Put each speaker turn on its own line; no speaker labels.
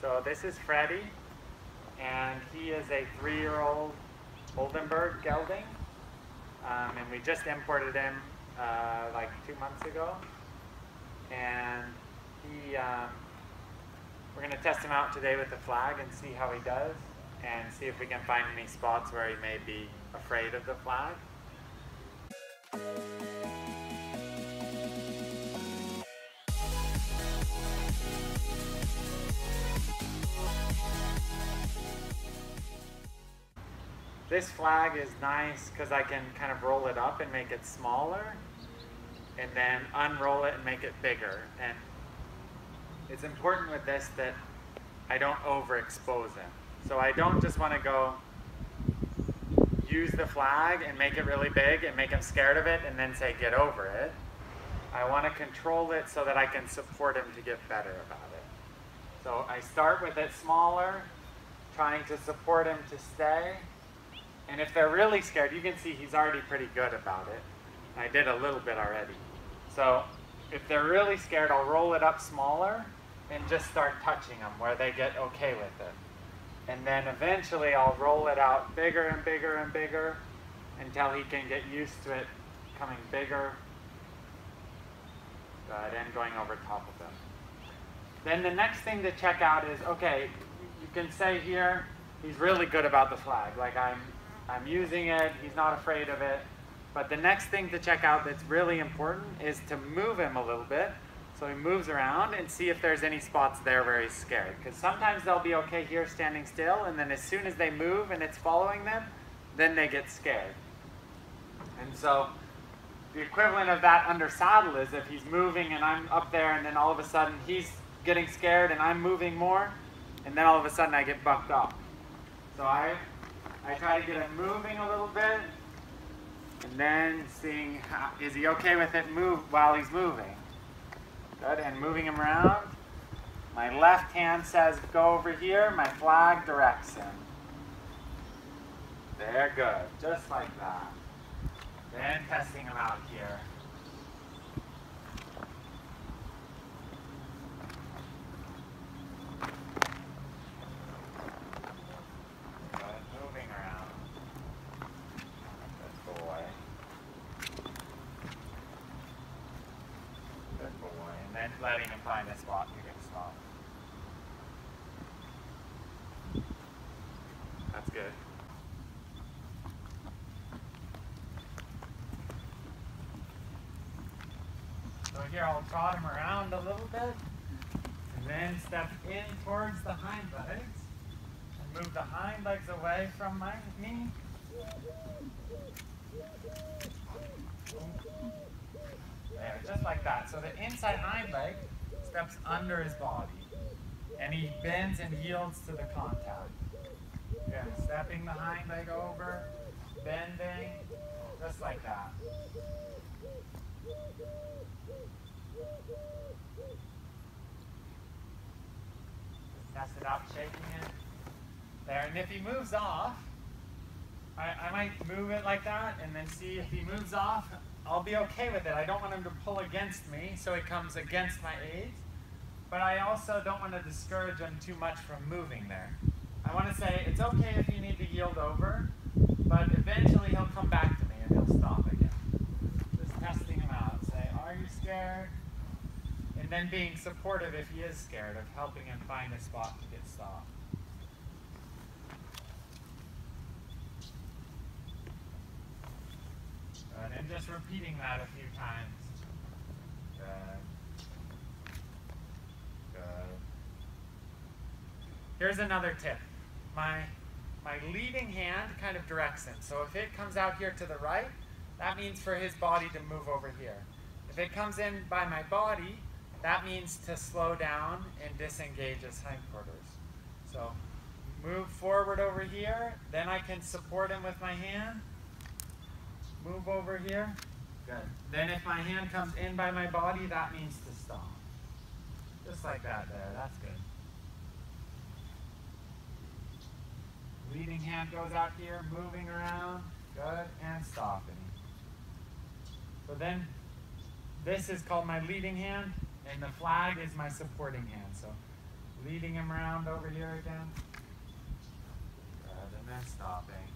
So this is Freddie, and he is a three-year-old Oldenburg gelding, um, and we just imported him uh, like two months ago, and he. Um, we're going to test him out today with the flag and see how he does, and see if we can find any spots where he may be afraid of the flag. This flag is nice because I can kind of roll it up and make it smaller and then unroll it and make it bigger. And it's important with this that I don't overexpose him. So I don't just want to go use the flag and make it really big and make him scared of it and then say get over it. I want to control it so that I can support him to get better about it. So I start with it smaller, trying to support him to stay. And if they're really scared, you can see he's already pretty good about it. I did a little bit already. So if they're really scared, I'll roll it up smaller and just start touching them where they get okay with it. And then eventually I'll roll it out bigger and bigger and bigger until he can get used to it coming bigger Good, and going over top of them. Then the next thing to check out is, okay, you can say here, he's really good about the flag. Like I'm, I'm using it, he's not afraid of it. But the next thing to check out that's really important is to move him a little bit. So he moves around and see if there's any spots there where he's scared. Because sometimes they'll be okay here standing still, and then as soon as they move and it's following them, then they get scared. And so the equivalent of that under saddle is if he's moving and I'm up there and then all of a sudden he's getting scared and I'm moving more, and then all of a sudden I get bucked off. So I, I try to get him moving a little bit, and then seeing how, is he okay with it move while he's moving. Good, and moving him around. My left hand says go over here, my flag directs him. There, good, just like that. Then testing him out here. Good, moving around. Good boy. Good boy. And then letting him find a spot to get stop. That's good. So here I'll trot him around a little bit and then step in towards the hind legs and move the hind legs away from my me. There, just like that. So the inside hind leg steps under his body and he bends and yields to the contact. Yeah, stepping the hind leg over, bending, just like that. Test it out, shaking it. There, and if he moves off, I, I might move it like that and then see if he moves off, I'll be okay with it. I don't want him to pull against me, so he comes against my aids. But I also don't want to discourage him too much from moving there. I want to say it's okay if you need to yield over, but eventually he'll come back to me and he'll stop again. Just testing him out. Say, are you scared? And then being supportive if he is scared of helping him find a spot to get stopped. Good. And just repeating that a few times. Here's another tip. My, my leading hand kind of directs him. So if it comes out here to the right, that means for his body to move over here. If it comes in by my body, that means to slow down and disengage his hindquarters. So move forward over here, then I can support him with my hand move over here. Good. Then if my hand comes in by my body, that means to stop. Just like that there, that's good. Leading hand goes out here, moving around, good, and stopping. So then, this is called my leading hand, and the flag is my supporting hand. So leading him around over here again, good, and then stopping.